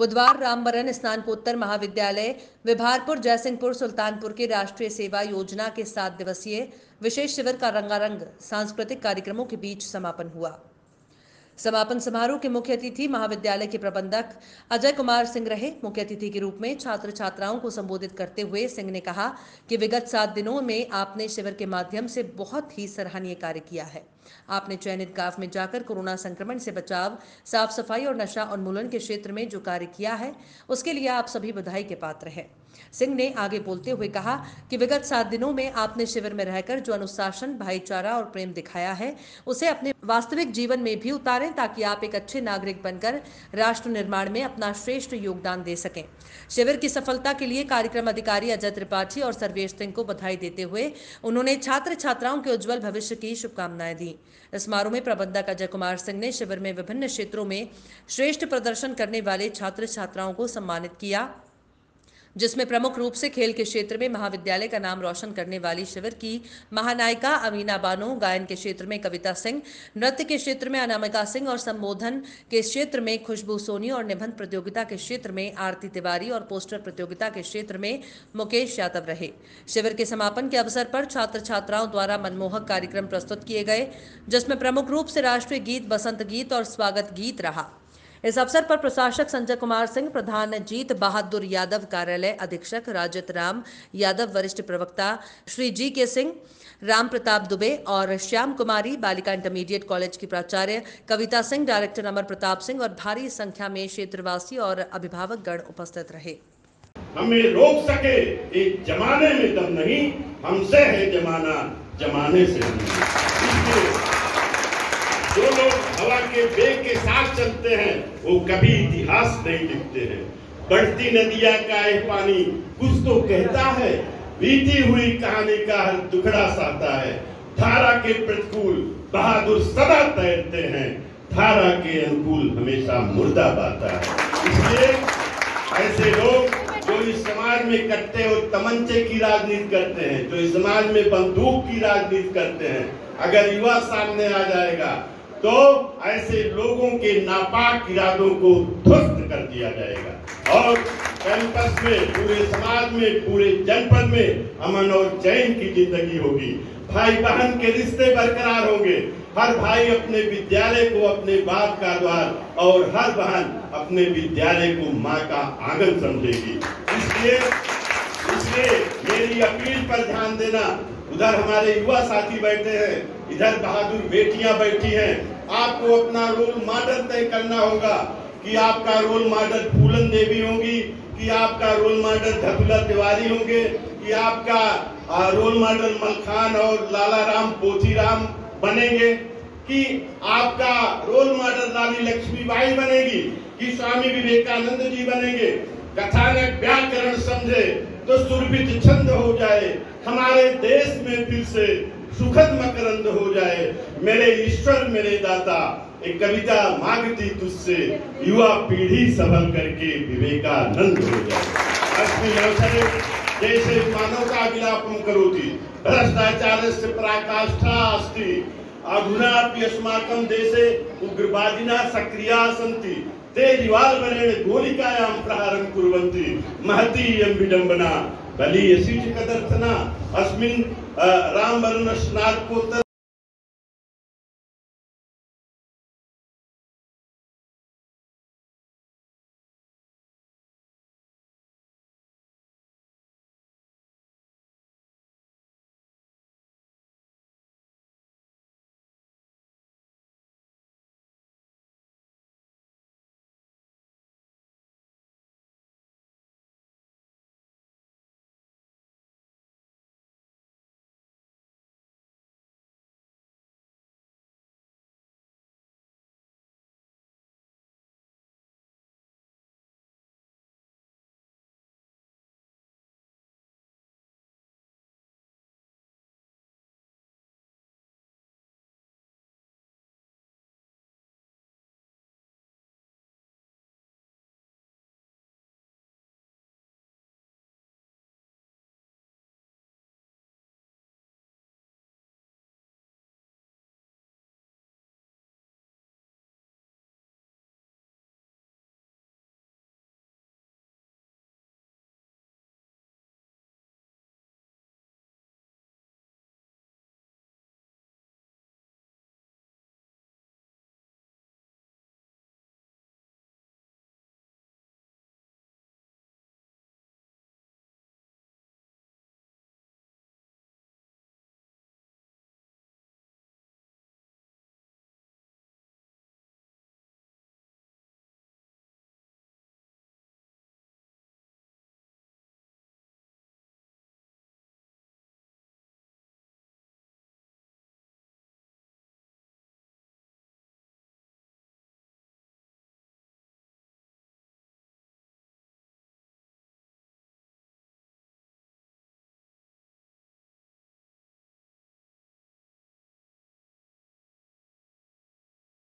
बुधवार रामबरन स्नानकोत्तर महाविद्यालय, विभारपुर, जयसिंहपुर, सुल्तानपुर के राष्ट्रीय सेवा योजना के सात दिवसीय विशेष शिविर का रंगारंग सांस्कृतिक कार्यक्रमों के बीच समापन हुआ। समापन समारोह के मुख्य अतिथि महाविद्यालय के प्रबंधक अजय कुमार सिंह रहे। मुख्य अतिथि के रूप में छात्र छात्राओं को संबोधित करते हुए सिंह ने कहा कि विगत सात दिनों में आपने शिविर के माध्यम से बहुत ही सराहनीय कार्य किया है। आपने चयनित गाँव में जाकर कोरोना संक्रमण से बचाव, साफ़ सफ़ाई और नशा उन्मूलन के क्षेत्र में जो कार्य किया है, उसके लिए आप सभी बधाई के पात्र हैं। सिंह ने आगे बोलते हुए कहा कि विगत सात दिनों में आपने शिविर में रहकर जो अनुशासन, भाईचारा और प्रेम दिखाया है, उसे अपने वास्तविक जीवन में भी उतारें ताकि आप एक अच्छे नागरिक बनकर राष्ट्र निर्माण में अपना श्रेष्ठ योगदान दे सकें। शिविर की सफलता के लिए कार्यक्रम अधिकारी अजय त्रिपाठी और सर्वेश सिंह को बधाई देते हुए उन्होंने छात्र छात्राओं के उज्जवल भविष्य की शुभकामनाएँ दी। समारोह में प्रबंधक अजय कुमार सिंह ने शिविर में विभिन्न क्षेत्रों में श्रेष्ठ प्रदर्शन करने वाले छात्र छात्राओं को सम्मानित किया। जिसमें प्रमुख रूप से खेल के क्षेत्र में महाविद्यालय का नाम रोशन करने वाली शिविर की महानायिका अमीना बानो, गायन के क्षेत्र में कविता सिंह, नृत्य के क्षेत्र में अनामिका सिंह और संबोधन के क्षेत्र में खुशबू सोनी और निबंध प्रतियोगिता के क्षेत्र में आरती तिवारी और पोस्टर प्रतियोगिता के क्षेत्र में मुकेश यादव रहे। शिविर के समापन के अवसर पर छात्र छात्राओं द्वारा मनमोहक कार्यक्रम प्रस्तुत किए गए, जिसमें प्रमुख रूप से राष्ट्रीय गीत, बसंत गीत और स्वागत गीत रहा। इस अवसर पर प्रशासक संजय कुमार सिंह, प्रधान जीत बहादुर यादव कार्यालय अधीक्षक राजत राम यादव, वरिष्ठ प्रवक्ता श्री जी के सिंह, राम प्रताप दुबे और श्याम कुमारी, बालिका इंटरमीडिएट कॉलेज की प्राचार्य कविता सिंह, डायरेक्टर अमर प्रताप सिंह और भारी संख्या में क्षेत्रवासी और अभिभावक गण उपस्थित रहे। हमें रोक सके, एक जमाने में दम नहीं, हमसे है जमाना, जमाने से नहीं। जो लोग हवा के वेग के साथ चलते हैं, वो कभी इतिहास नहीं लिखते हैं। बढ़ती नदिया का यह पानी कुछ तो कहता है, बीती हुई कहानी का हर दुखड़ा सहता है। धारा के प्रतिकूल बहादुर सदा तैरते हैं, धारा के अनुकूल हमेशा मुर्दा पाता है। इसलिए ऐसे लोग जो इस समाज में कट्टे और तमंचे की राजनीति करते हैं, जो इस समाज में बंदूक की राजनीति करते हैं, अगर युवा सामने आ जाएगा तो ऐसे लोगों के नापाक इरादों को ध्वस्त कर दिया जाएगा। और कैंपस में, पूरे समाज में, पूरे जनपद में अमन और चैन की ज़िंदगी होगी। भाई बहन के रिश्ते बरकरार होंगे। हर भाई अपने विद्यालय को अपने बाप का द्वार और हर बहन अपने विद्यालय को माँ का आँगन समझेगी। इसलिए इसलिए मेरी अपील पर ध्यान देना उधर हमारे युवा साथी बैठे हैं, इधर बहादुर बेटियाँ बैठी हैं। आपको अपना रोल मॉडल तय करना होगा कि आपका रोल मॉडल फूलन देवी होंगी, कि आपका रोल मॉडल धतुला तिवारी होंगे, कि आपका रोल मॉडल मलखान और लाला राम पोथी राम बनेंगे, कि आपका रोल मॉडल रानी लक्ष्मीबाई बनेगी, कि स्वामी विवेकानंद जी बनेंगे। कथानक व्याकरण समझे तो सुरभित छंद हो जाए, हमारे देश में फिर से सुखद मकरंद हो जाए। मेरे ईश्वर, मेरे दाता, एक कविता मांगती तुझसे, युवा पीढ़ी सबल करके विवेकानंद हो जाए। जैसे मानवता विलापम करोति भ्रष्टाचार से पराकाष्ठा अस्ति अधुनापि अस्माकं देशे उग्रवादिना सक्रिया सन्ति। ते रिवाल्वरेण गोलिकायां प्रहारं कुर्वन्ति। महतीयं विडम्बना बलीयसी च कदर्थना अस्मिन्